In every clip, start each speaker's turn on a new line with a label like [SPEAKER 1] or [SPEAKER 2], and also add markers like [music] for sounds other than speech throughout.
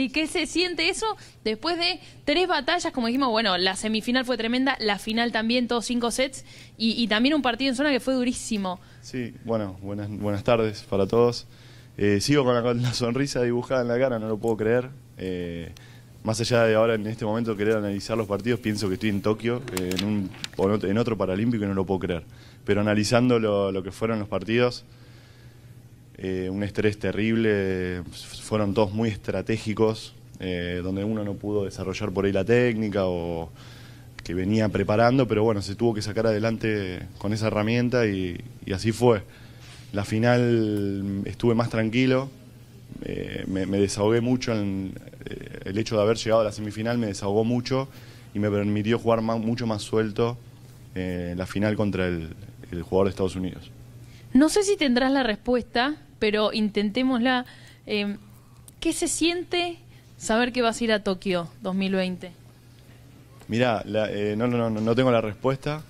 [SPEAKER 1] ¿Y qué se siente eso después de tres batallas? Como dijimos, bueno, la semifinal fue tremenda, la final también, todos cinco sets, y, también un partido en zona que fue durísimo.
[SPEAKER 2] Sí, bueno, buenas, buenas tardes para todos. Eh, sigo con la, sonrisa dibujada en la cara, no lo puedo creer. Eh, más allá de ahora en este momento querer analizar los partidos, pienso que estoy en Tokio, eh, en, un, en otro Paralímpico y no lo puedo creer. Pero analizando lo, lo que fueron los partidos, eh, un estrés terrible, fueron todos muy estratégicos, eh, donde uno no pudo desarrollar por ahí la técnica o que venía preparando, pero bueno, se tuvo que sacar adelante con esa herramienta y, así fue. La final estuve más tranquilo, eh, me, desahogué mucho, en, el hecho de haber llegado a la semifinal me desahogó mucho y me permitió jugar mucho más suelto en la final contra el jugador de Estados Unidos.
[SPEAKER 1] No sé si tendrás la respuesta, pero intentémosla. Eh, ¿Qué se siente saber que vas a ir a Tokio 2020?
[SPEAKER 2] Mirá, eh, no, no, no, no tengo la respuesta.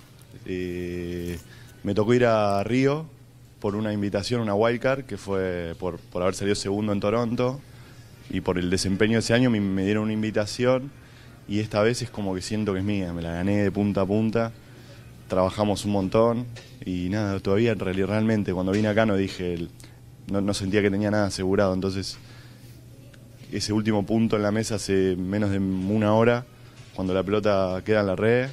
[SPEAKER 2] Eh, me tocó ir a Río por una invitación, una wildcard, que fue por, por haber salido segundo en Toronto y por el desempeño de ese año me, me dieron una invitación y esta vez es como que siento que es mía, me la gané de punta a punta trabajamos un montón y nada, todavía realmente cuando vine acá no dije, no, sentía que tenía nada asegurado, entonces ese último punto en la mesa hace menos de una hora, cuando la pelota queda en la red,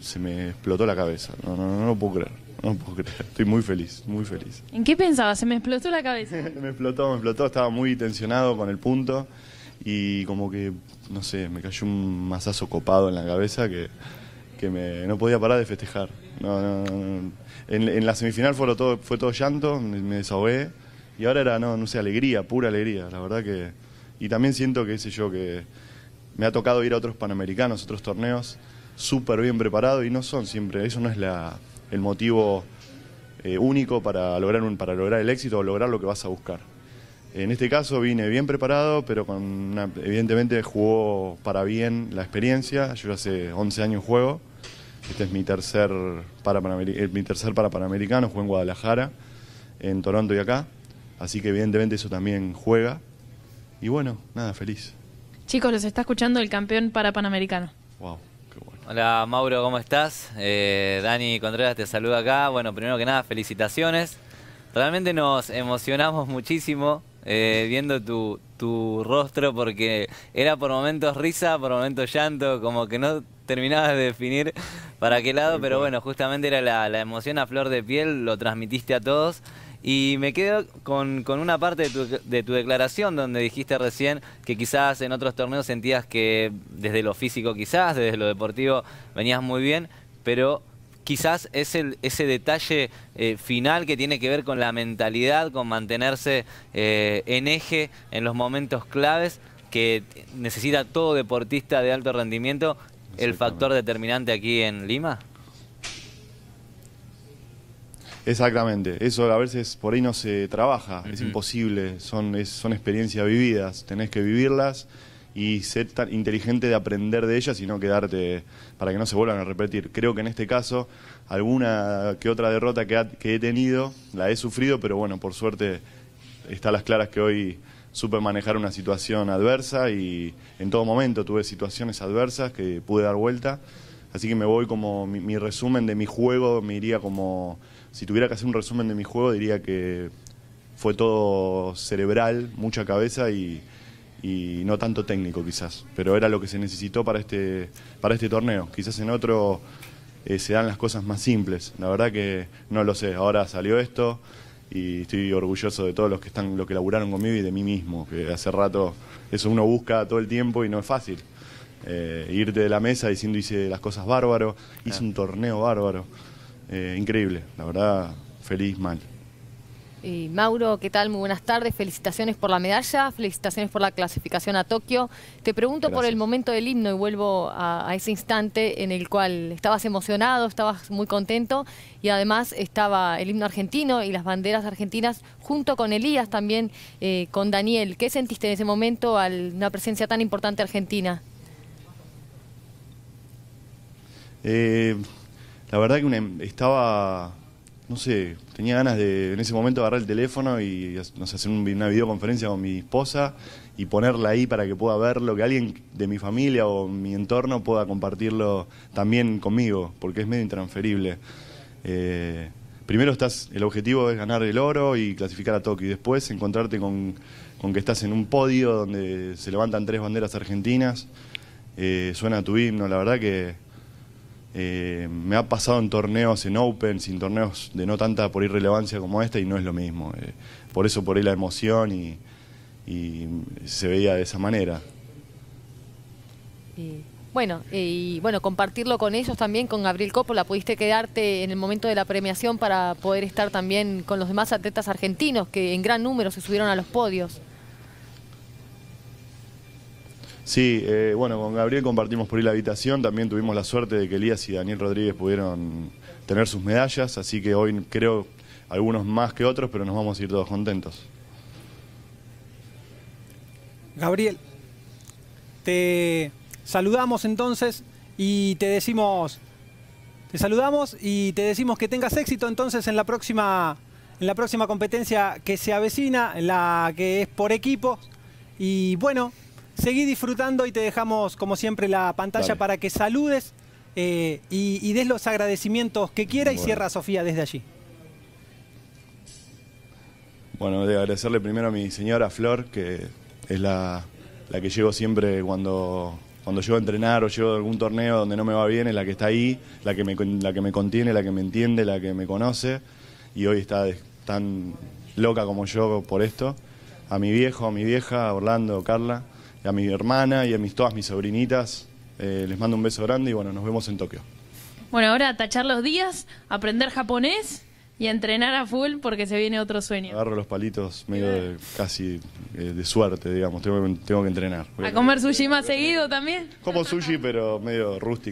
[SPEAKER 2] se me explotó la cabeza, no, no, no, lo puedo creer. No puedo creer, estoy muy feliz, muy feliz.
[SPEAKER 1] ¿En qué pensabas? Se me explotó la cabeza. [laughs]
[SPEAKER 2] me explotó, me explotó, estaba muy tensionado con el punto y como que, no sé, me cayó un mazazo copado en la cabeza que que me, no podía parar de festejar. En, la semifinal fue todo, fue todo llanto, me, desahogué y ahora era, no, no sé, alegría, pura alegría, la verdad que... Y también siento que, sé yo, que me ha tocado ir a otros panamericanos, otros torneos, súper bien preparado y no son siempre, eso no es la, el motivo eh, único para lograr, un, para lograr el éxito o lograr lo que vas a buscar. En este caso vine bien preparado, pero con evidentemente jugó para bien la experiencia. Yo hace 11 años juego. Este es mi tercer para, eh, mi tercer para Panamericano, jugué en Guadalajara, en Toronto y acá. Así que evidentemente eso también juega. Y bueno, nada, feliz.
[SPEAKER 1] Chicos, los está escuchando el campeón para Panamericano.
[SPEAKER 3] Wow. Hola Mauro, ¿cómo estás? Eh, Dani Contreras te saluda acá. Bueno, primero que nada, felicitaciones. Realmente nos emocionamos muchísimo eh, viendo tu, tu rostro porque era por momentos risa, por momentos llanto, como que no terminabas de definir para qué lado, pero bueno, justamente era la, emoción a flor de piel, lo transmitiste a todos. Y me quedo con, una parte de tu, de tu, declaración donde dijiste recién que quizás en otros torneos sentías que desde lo físico quizás, desde lo deportivo venías muy bien, pero quizás es el, ese detalle eh, final que tiene que ver con la mentalidad, con mantenerse eh, en eje en los momentos claves que necesita todo deportista de alto rendimiento, el factor determinante aquí en Lima.
[SPEAKER 2] Exactamente, eso a veces por ahí no se trabaja, es imposible, son, son experiencias vividas, tenés que vivirlas y ser tan inteligente de aprender de ellas y no quedarte para que no se vuelvan a repetir. Creo que en este caso alguna que otra derrota que, he tenido la he sufrido, pero bueno, por suerte está a las claras que hoy supe manejar una situación adversa y en todo momento tuve situaciones adversas que pude dar vuelta. Así que me voy como mi, resumen de mi juego, me iría como, si tuviera que hacer un resumen de mi juego, diría que fue todo cerebral, mucha cabeza y, y no tanto técnico quizás, pero era lo que se necesitó para este, para este torneo. Quizás en otro eh, se dan las cosas más simples. La verdad que no lo sé. Ahora salió esto y estoy orgulloso de todos los que están, lo que laburaron conmigo y de mí mismo, que hace rato eso uno busca todo el tiempo y no es fácil. Eh, irte de la mesa diciendo hice las cosas bárbaro, hice un torneo bárbaro. Eh, increíble, la verdad, feliz mal.
[SPEAKER 4] Y Mauro, ¿qué tal? Muy buenas tardes. Felicitaciones por la medalla, felicitaciones por la clasificación a Tokio. Te pregunto por el momento del himno y vuelvo a, ese instante en el cual estabas emocionado, estabas muy contento y además estaba el himno argentino y las banderas argentinas junto con Elías también, eh, con Daniel. ¿Qué sentiste en ese momento al una presencia tan importante argentina?
[SPEAKER 2] Eh, la verdad que estaba no sé, tenía ganas de en ese momento agarrar el teléfono y no sé, hacer una videoconferencia con mi esposa y ponerla ahí para que pueda verlo, que alguien de mi familia o mi entorno pueda compartirlo también conmigo, porque es medio intransferible. Eh, primero estás, el objetivo es ganar el oro y clasificar a Tokio, y después encontrarte con, con que estás en un podio donde se levantan tres banderas argentinas, eh, suena tu himno, la verdad que eh, me ha pasado en torneos en Open, sin torneos de no tanta por irrelevancia como este, y no es lo mismo. Eh, por eso por ahí la emoción y, y se veía de esa manera.
[SPEAKER 4] Y, bueno, y bueno, compartirlo con ellos también, con Gabriel Coppola. Pudiste quedarte en el momento de la premiación para poder estar también con los demás atletas argentinos que en gran número se subieron a los podios.
[SPEAKER 2] Sí, eh, bueno, con Gabriel compartimos por ahí la habitación, también tuvimos la suerte de que Elías y Daniel Rodríguez pudieron tener sus medallas, así que hoy creo algunos más que otros, pero nos vamos a ir todos contentos.
[SPEAKER 5] Gabriel, te saludamos entonces y te decimos, te saludamos y te decimos que tengas éxito entonces en la próxima, en la próxima competencia que se avecina, en la que es por equipos. Y bueno, seguí disfrutando y te dejamos como siempre la pantalla
[SPEAKER 2] Dale.
[SPEAKER 5] para que saludes eh, y, y des los agradecimientos que quiera y cierra Sofía desde allí.
[SPEAKER 2] Bueno, de agradecerle primero a mi señora Flor, que es la, la que llego siempre cuando, cuando llego a entrenar o llego a algún torneo donde no me va bien, es la que está ahí, la que me, la que me contiene, la que me entiende, la que me conoce, y hoy está de- tan loca como yo por esto. A mi viejo, a mi vieja, Orlando, Carla, a mi hermana y a mis, todas mis sobrinitas, eh, les mando un beso grande y bueno, nos vemos en Tokio.
[SPEAKER 1] Bueno, ahora a tachar los días, aprender japonés y a entrenar a full porque se viene otro sueño.
[SPEAKER 2] Agarro los palitos medio de, casi eh, de suerte, digamos, tengo, que- tengo que entrenar.
[SPEAKER 1] A comer sushi más seguido también.
[SPEAKER 2] Como sushi, pero medio rústico.